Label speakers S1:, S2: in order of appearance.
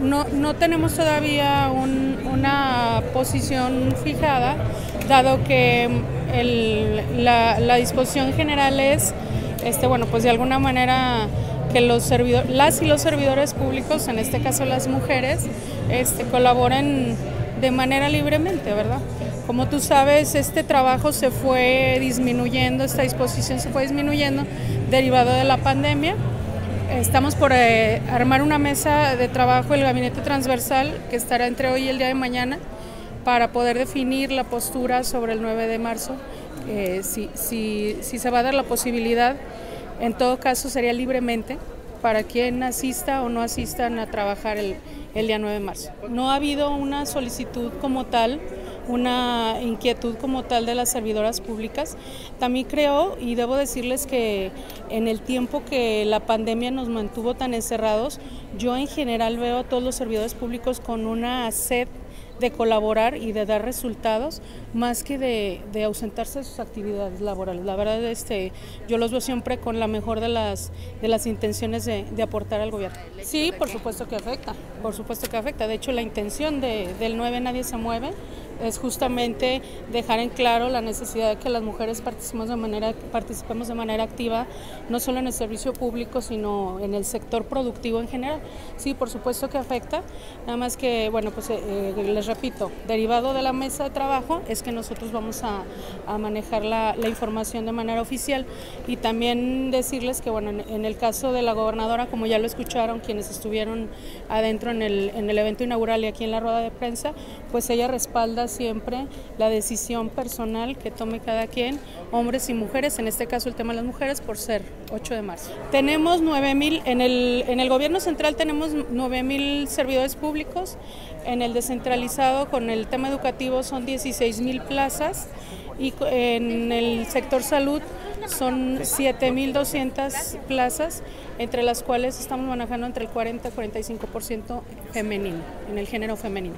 S1: no, no tenemos todavía una posición fijada, dado que la, disposición general es, este, bueno, pues de alguna manera que los servidores, las y los servidores públicos, en este caso las mujeres, este, colaboren de manera libremente, ¿verdad? Como tú sabes, este trabajo se fue disminuyendo, esta disposición se fue disminuyendo derivado de la pandemia. Estamos por eh, armar una mesa de trabajo, el gabinete transversal, que estará entre hoy y el día de mañana, para poder definir la postura sobre el 9 de marzo. Eh, si, si, si se va a dar la posibilidad, en todo caso sería libremente para quien asista o no asistan a trabajar el, el día 9 de marzo. No ha habido una solicitud como tal una inquietud como tal de las servidoras públicas. También creo y debo decirles que en el tiempo que la pandemia nos mantuvo tan encerrados, yo en general veo a todos los servidores públicos con una sed de colaborar y de dar resultados más que de, ausentarse de sus actividades laborales. La verdad, este, yo los veo siempre con la mejor de las, de las intenciones de, aportar al gobierno. Sí, por supuesto que afecta, por supuesto que afecta. De hecho, la intención del 9 Nadie se mueve es justamente dejar en claro la necesidad de que las mujeres participemos de manera, participemos de manera activa, no solo en el servicio público, sino en el sector productivo en general. Sí, por supuesto que afecta, nada más que, bueno, pues eh, eh, les repito, derivado de la mesa de trabajo es que nosotros vamos a, manejar la, información de manera oficial y también decirles que, bueno, en, el caso de la gobernadora, como ya lo escucharon quienes estuvieron adentro en el, en el evento inaugural y aquí en la rueda de prensa, pues ella respalda siempre la decisión personal que tome cada quien, hombres y mujeres, en este caso el tema de las mujeres, por ser 8 de marzo. Tenemos 9 mil, en el, en el gobierno central tenemos 9 mil servidores públicos, en el descentralizado con el tema educativo son 16 mil plazas y en el sector salud son 7.200 plazas, entre las cuales estamos manejando entre el 40 y 45% femenino, en el género femenino.